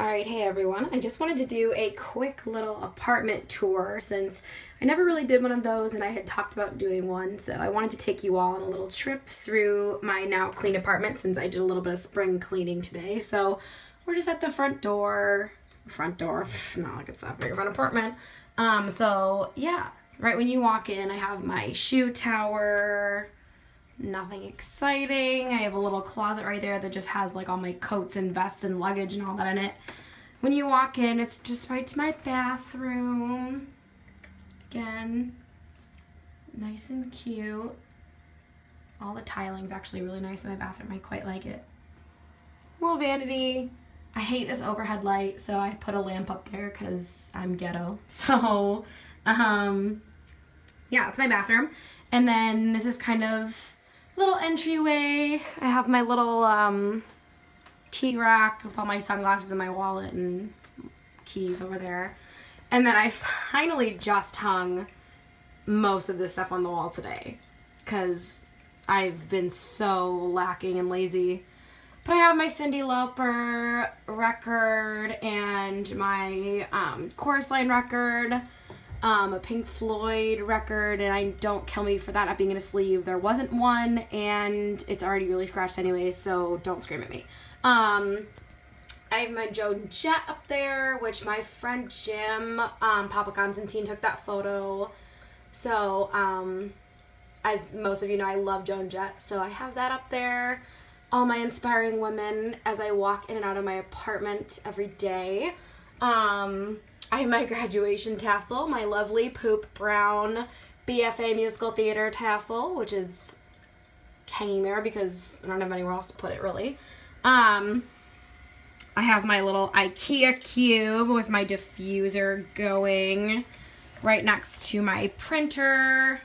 Alright, hey everyone. I just wanted to do a quick little apartment tour since I never really did one of those and I had talked about doing one. So I wanted to take you all on a little trip through my now clean apartment since I did a little bit of spring cleaning today. So we're just at the front door. Front door, not like it's that big of an apartment. Um, so yeah, right when you walk in, I have my shoe tower, nothing exciting. I have a little closet right there that just has like all my coats and vests and luggage and all that in it. When you walk in, it's just right to my bathroom. Again, nice and cute. All the tiling's actually really nice in my bathroom. I quite like it. Little vanity. I hate this overhead light, so I put a lamp up there because I'm ghetto. So, um, yeah, it's my bathroom. And then this is kind of little entryway. I have my little um, tea rack with all my sunglasses and my wallet and keys over there. And then I finally just hung most of this stuff on the wall today because I've been so lacking and lazy. But I have my Cyndi Lauper record and my um, chorus line record um, a Pink Floyd record, and I don't kill me for that not being in a sleeve. There wasn't one, and it's already really scratched anyway, so don't scream at me. Um, I have my Joan Jett up there, which my friend Jim, um, Papa Constantine, took that photo. So, um, as most of you know, I love Joan Jett, so I have that up there. All my inspiring women as I walk in and out of my apartment every day. Um, I have my graduation tassel, my lovely poop brown BFA musical theater tassel, which is hanging there because I don't have anywhere else to put it really. Um, I have my little IKEA cube with my diffuser going right next to my printer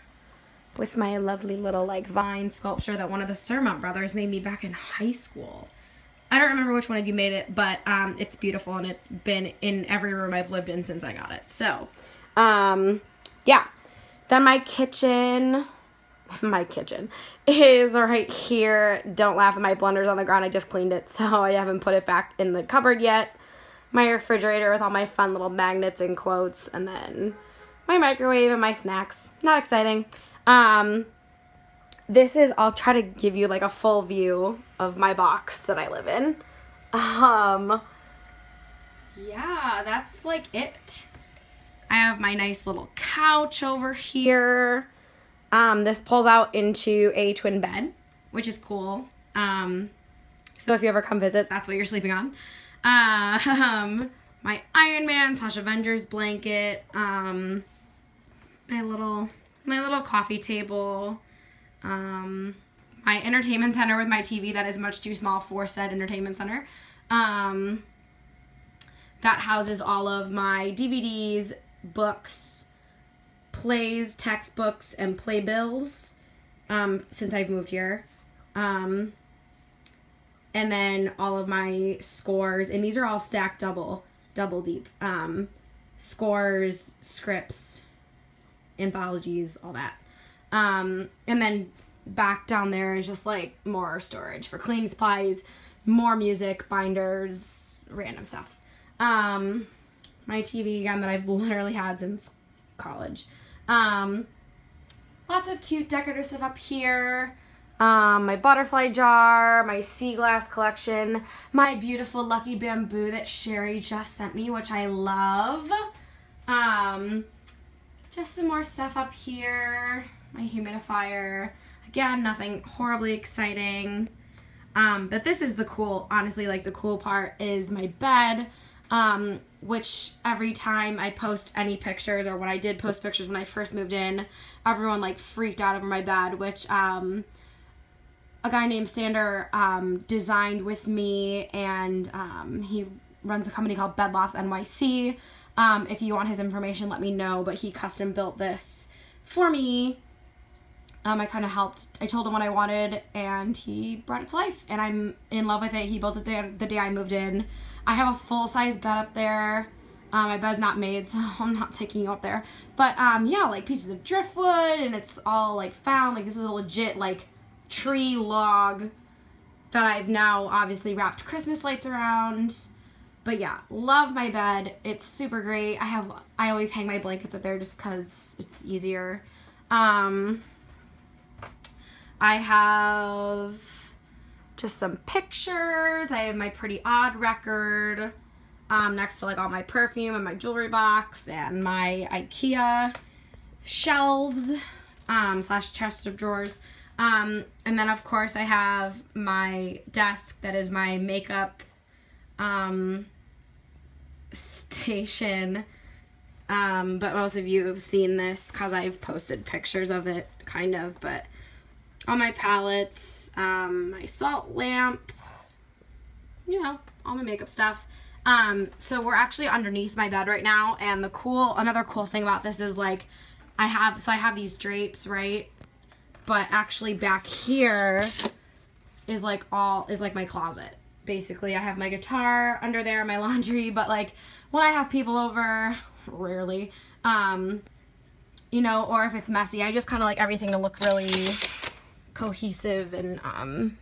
with my lovely little like vine sculpture that one of the Sermont brothers made me back in high school. I don't remember which one of you made it, but um, it's beautiful and it's been in every room I've lived in since I got it. So, um, yeah. Then my kitchen, my kitchen is right here. Don't laugh at my blenders on the ground. I just cleaned it, so I haven't put it back in the cupboard yet. My refrigerator with all my fun little magnets and quotes, and then my microwave and my snacks. Not exciting. Um, this is, I'll try to give you like a full view of my box that I live in. Um, yeah, that's like it. I have my nice little couch over here. Um, this pulls out into a twin bed, which is cool. Um, so if you ever come visit, that's what you're sleeping on. Uh, um, my Iron Man slash Avengers blanket. Um, my little, my little coffee table. Um, my entertainment center with my TV that is much too small for said entertainment center. Um, that houses all of my DVDs, books, plays, textbooks, and playbills um, since I've moved here. Um, and then all of my scores, and these are all stacked double, double deep. Um, scores, scripts, anthologies, all that. Um, and then back down there is just like more storage for cleaning supplies, more music, binders, random stuff. Um, my TV again that I've literally had since college. Um, lots of cute decorative stuff up here. Um, my butterfly jar, my sea glass collection, my beautiful lucky bamboo that Sherry just sent me, which I love. Um, just some more stuff up here my humidifier. Again, nothing horribly exciting. Um, but this is the cool, honestly, like the cool part is my bed, um, which every time I post any pictures or when I did post pictures when I first moved in, everyone like freaked out over my bed, which um, a guy named Sander um, designed with me and um, he runs a company called Bedlofts NYC. Um, if you want his information, let me know, but he custom built this for me um, I kind of helped. I told him what I wanted, and he brought it to life. And I'm in love with it. He built it the, the day I moved in. I have a full size bed up there. Um, my bed's not made, so I'm not taking you up there. But um, yeah, like pieces of driftwood, and it's all like found. Like this is a legit like tree log that I've now obviously wrapped Christmas lights around. but yeah, love my bed. It's super great. I have I always hang my blankets up there just cuz it's easier. Um I have just some pictures. I have my pretty odd record um, next to like all my perfume and my jewelry box and my IKEA shelves um, slash chest of drawers. Um, and then of course I have my desk that is my makeup um, station. Um, but most of you have seen this because I've posted pictures of it, kind of. But all my palettes, um, my salt lamp, you know, all my makeup stuff. Um, so we're actually underneath my bed right now, and the cool, another cool thing about this is like, I have, so I have these drapes, right? But actually back here is like all, is like my closet. Basically, I have my guitar under there, my laundry, but like when I have people over, rarely, um, you know, or if it's messy, I just kind of like everything to look really cohesive and um,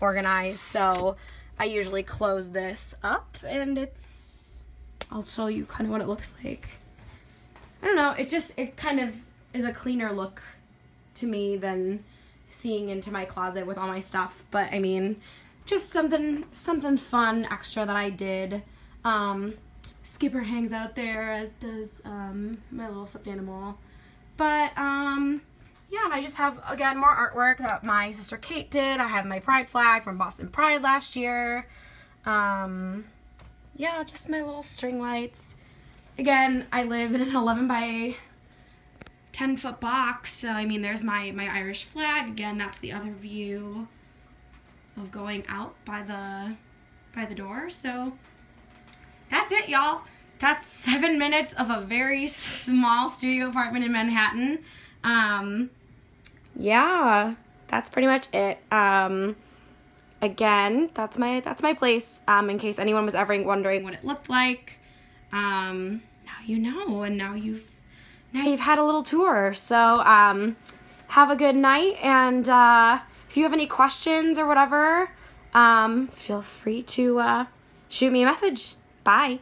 organized. So I usually close this up and it's, I'll show you kind of what it looks like. I don't know, it just, it kind of is a cleaner look to me than seeing into my closet with all my stuff. But I mean, just something, something fun extra that I did. Um, Skipper hangs out there as does um, my little stuffed animal. But um, yeah, and I just have, again, more artwork that my sister Kate did. I have my pride flag from Boston Pride last year. Um, yeah, just my little string lights. Again, I live in an 11 by 10 foot box, so I mean, there's my, my Irish flag. Again, that's the other view of going out by the, by the door. So that's it, y'all. That's seven minutes of a very small studio apartment in Manhattan. Um, yeah, that's pretty much it. Um, again, that's my that's my place. Um, in case anyone was ever wondering what it looked like, um, now you know, and now you've now you've had a little tour. So um, have a good night, and uh, if you have any questions or whatever, um, feel free to uh, shoot me a message. Bye.